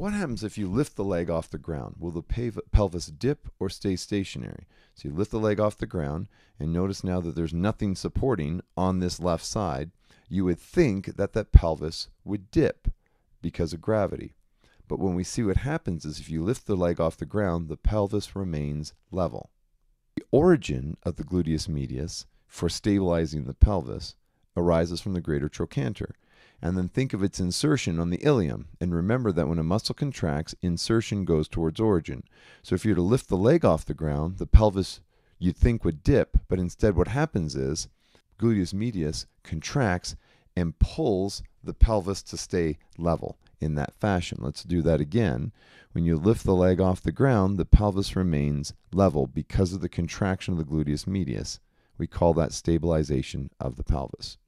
what happens if you lift the leg off the ground? Will the pelvis dip or stay stationary? So you lift the leg off the ground, and notice now that there's nothing supporting on this left side. You would think that that pelvis would dip because of gravity. But when we see what happens is if you lift the leg off the ground, the pelvis remains level. The origin of the gluteus medius for stabilizing the pelvis arises from the greater trochanter. And then think of its insertion on the ilium. And remember that when a muscle contracts, insertion goes towards origin. So if you were to lift the leg off the ground, the pelvis you'd think would dip, but instead what happens is gluteus medius contracts and pulls the pelvis to stay level in that fashion. Let's do that again. When you lift the leg off the ground, the pelvis remains level because of the contraction of the gluteus medius. We call that stabilization of the pelvis.